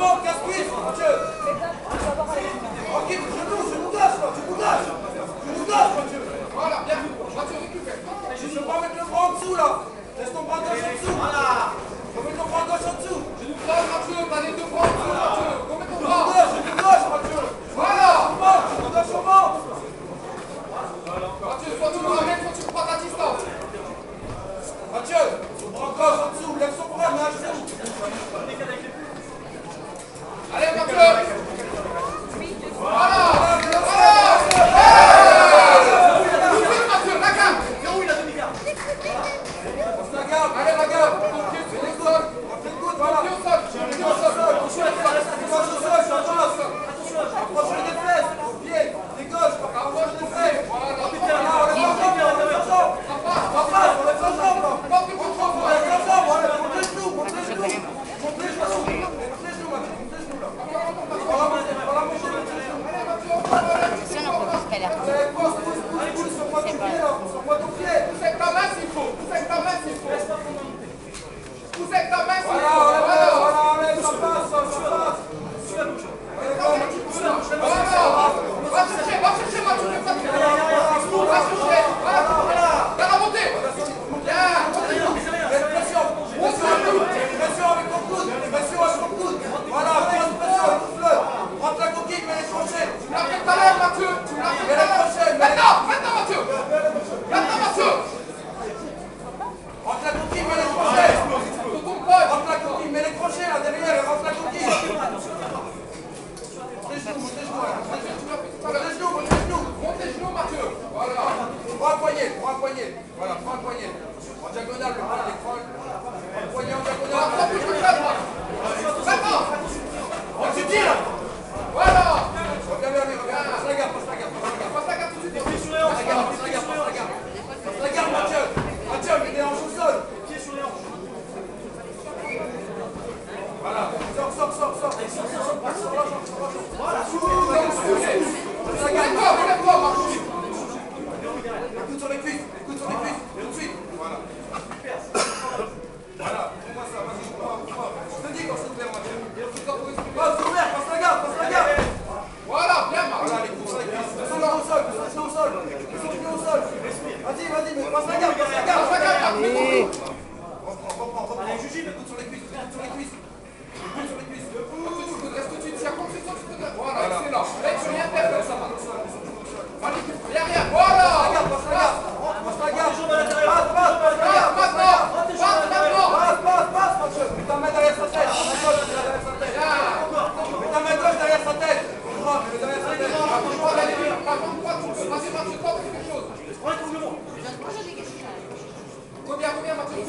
Casse-cuisse, je nous lâche, je nous lâche. Je nous Voilà, bien. Vu, je récupère. Je ne peux pas mettre le bras en dessous, là. Laisse ton bras gauche en dessous. Voilà. Je mets ton bras gauche en dessous. Je nous Mathieu, t'as les deux bras en dessous, Mathieu Je Voilà. Je Mathieu, tout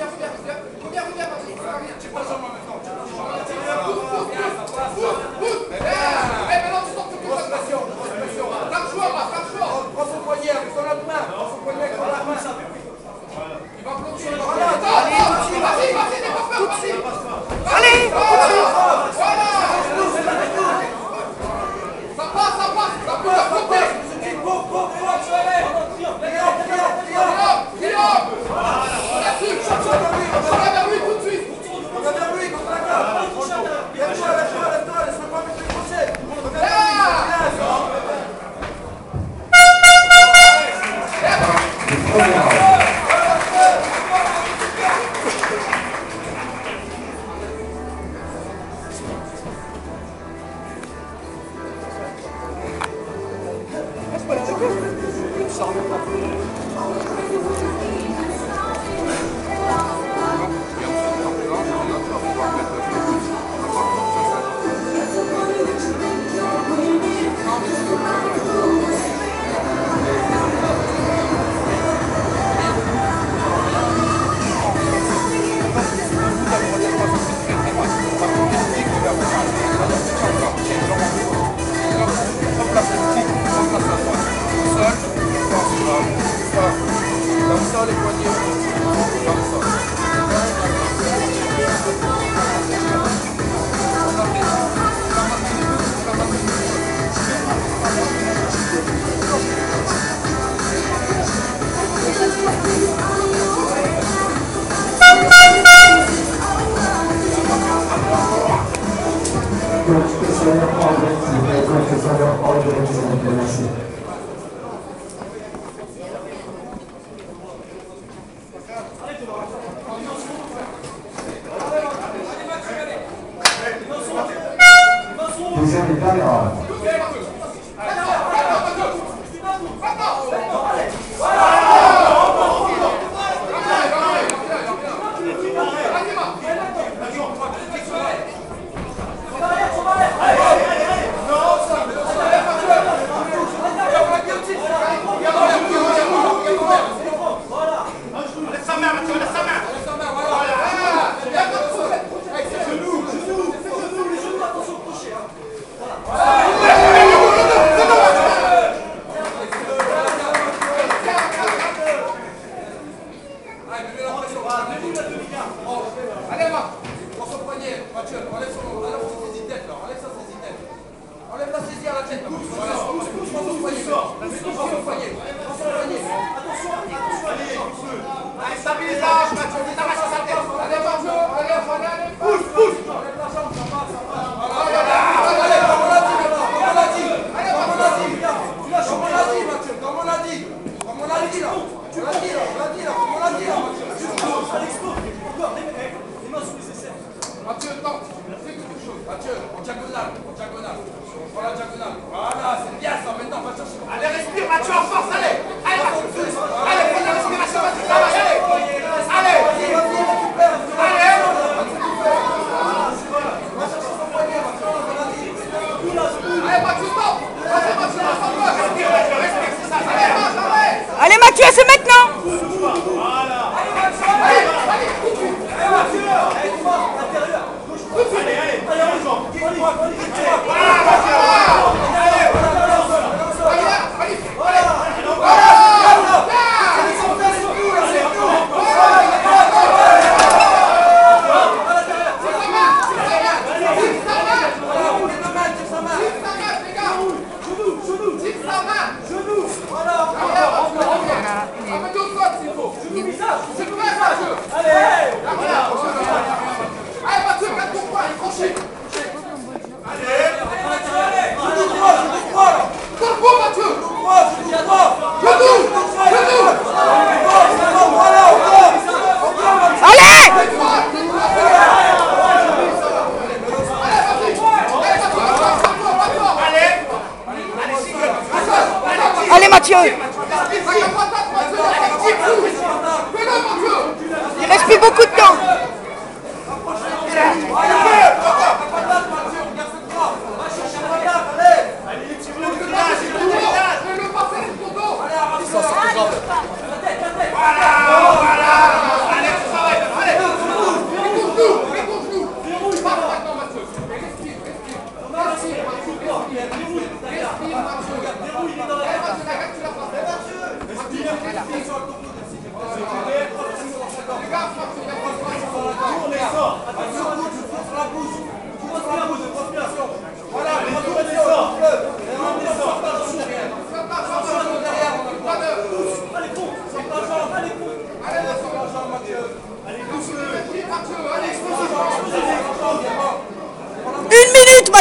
step, step, step. Allez, Marc, prends son poignet, Mathieu, enlève son enlève son saisie de tête, là, enlève sa saisie de tête. Enlève la saisie à la tête, là. Pousse, pousse, pousse, prends son poignet. Prends son poignet, prends son poignet. Allez, stabilise la hanche, Mathieu, sur sa tête. Allez, Marjo, allez, allez, allez. Pousse, pousse. Enlève la jambe, ça passe, ça passe. Allez, allez, comme on l'a dit, comme on l'a dit. Allez, comme on l'a dit. Comme on l'a dit, Mathieu, comme on l'a dit. Comme on l'a dit, là. Tu l'as dit, là, on l'a dit, là, comme on l'a dit, là, Mathieu. Mathieu, tente, fais quelque chose. Mathieu, en diagonale, en diagonale. Prends la diagonale. Voilà, c'est bien ça, maintenant, va chercher. Allez, respire, Mathieu, en force, allez.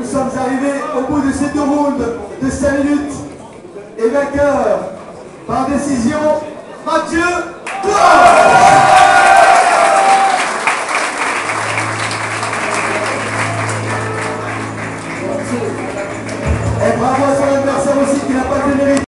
nous sommes arrivés au bout de ces deux rounds de 5 minutes. Et vainqueur par décision, Mathieu